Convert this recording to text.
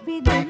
happy day.